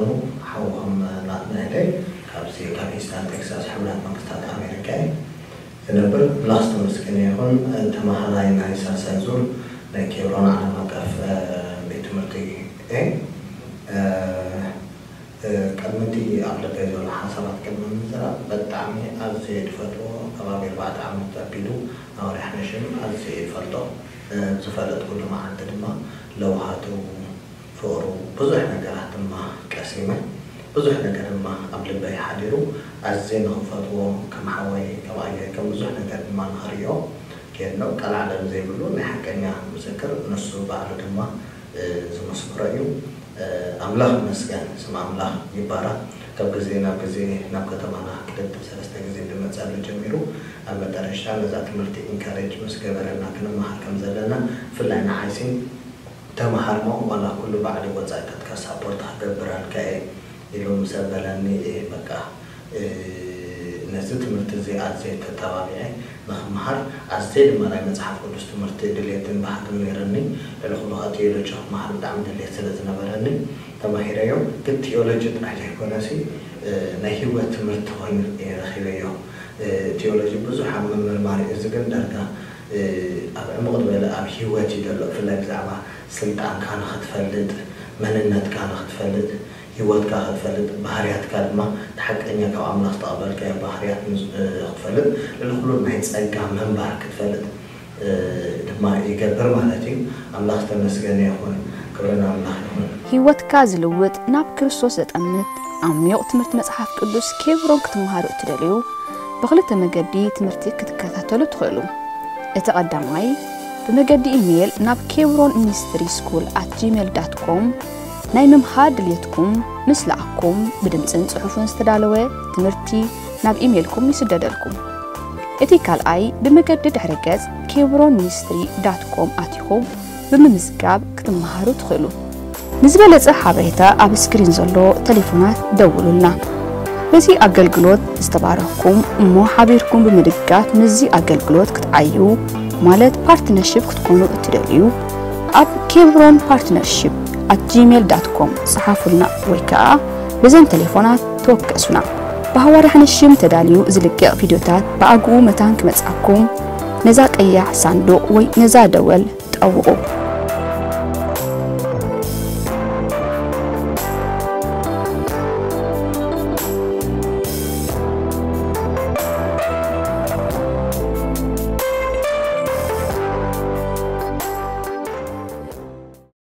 ዝኾኑ ሓውኦም ናትናይተይ ካብዚ ፓኪስታን ቴክሳስ ሕቡራት መንግስታት ኣሜሪካ እዩ ዝነብር ምላስ ተመስገን ይኹን ተማሃራይ ናይ ሳሳይ ዙር ናይ ኬብሮን ዓለም ኣቀፍ ቤት ትምህርቲ እየ ቅድሚቲ ኣብ ልበ ዘሎ ሓሳባት ቅድሚ ምዝራብ ብጣዕሚ ኣዝየ ድፈትዎ ከባቢ ኣርባዕተ ዓመት ኣቢሉ ኣውሪሕንሽም ኣዝየ ይፈልጦ ዝፈለጥኩሉ መዓልቲ ድማ ለውሃቱ ፍቅሩ ብዙሕ ነገር ቀሲመ ብዙሕ ነገር ድማ ኣብ ልበይ ሓዲሩ ኣዝየ ንክፈትዎ ከም ሓወይ ከም ኣየ ከም ብዙሕ ነገር ድማ ንኽሪኦ ከድኖ ቀላዕለን ዘይብሉ ናይ ሓቀኛ ምስክር ንሱ ባዕሉ ድማ ዝመስክሮ እዩ። ኣምላኽ መስገን ስም ኣምላኽ ይባረክ። ካብ ግዜ ናብ ግዜ ናብ ከተማና ክልተ ሰለስተ ግዜ ብመፀሉ ጀሚሩ ኣብ መጨረሻ ነዛ ትምህርቲ encourage ምስ ገበረና ክንመሃር ከም ዘለና ብፍላይ ንዓይሲ ተመሃርሞ ዋላ ኩሉ ባዕሊ ወፃኢታትካ support ክገብራልካ እየ ምስ ኣበለኒ በቃ ነዚ ትምህርቲ እዚ ኣዝየ ተተባቢዐ ንክምሃር ኣዝየ ድማ ናይ መፅሓፍ ቅዱስ ትምህርቲ ድሌትን ባህትን ነይረኒ ልዕሊ ኩሉ ቴዎሎጂ ክመሃር ብጣዕሚ ድሌት ስለ ዝነበረኒ ተማሂረዮ ግን ቴዎሎጂ ጥራሕ ዘይኮነሲ ናይ ሂወት ትምህርቲ ኮይኑ ረኺበዮ ቴዎሎጂ ብዙሕ ኣብ ምምርማር እዚ ግን ዳርጋ ኣብ ዕሙቕ ዝበለ ኣብ ሂወት እዩ ዘሎ ብፍላይ ብዛዕባ ስልጣንካ ንክትፈልጥ መንነትካ ንክትፈልጥ ሂወትካ ክትፈልጥ ባህርያትካ ድማ ተሓቀኛ ካብ ኣምላኽ ዝተቐበልካዮ ባህርያት ክትፈልጥ ልኩሉ ናይ ፀጋ መንባር ክትፈልጥ ድማ ይገብር ማለት እዩ። ኣምላኽ ዝተመስገነ ይኹን ክብርን ኣምላኽ ይኹን። ሂወትካ ዝልውጥ ናብ ክርስቶስ ዘጠምት ዓሚቕ ትምህርቲ መፅሓፍ ቅዱስ ኬብሮን ክትመሃሩ እትደልዩ ብክልተ መገዲ ትምህርቲ ክትከታተሉ ትኽእሉ እቲ ቀዳማይ ብመገዲ ኢሜይል ናብ ኬብሮን ministry school at Gmail dot com ናይ ምምሃር ድሌትኩም ምስ ለኣኩም ብድምፅን ፅሑፍን ዝተዳለወ ትምህርቲ ናብ ኢሜይልኩም ይስደደልኩም። እቲ ካልኣይ ብመገዲ ድሕረ ገጽ ኬብሮን ministry dot com ኣትኹም ብምምዝጋብ ክትመሃሩ ትኽእሉ። ንዝበለፀ ሓበሬታ ኣብ screen ዘሎ ቴሌፎናት ደውሉልና በዚ ኣገልግሎት ዝተባረኽኩም እሞ ሓቢርኩም ብምድጋፍ ምዚ ኣገልግሎት ክትዓዩ ማለት partnership ክትኮኑ እትደልዩ ኣብ ኬብሮን partnership at Gmail dot com ጽሓፉልና ወይ ከዓ በዘን ቴሌፎናት ተወከሱና ብሃዋርያ ሓነሽም ተዳልዩ ዝልቅቕ ቪድዮታት ብእዋኑ መታን ክመጽኣኩም ነዛ ቀያሕ ሳንዱቕ ወይ ነዛ ደወል ጠውቑ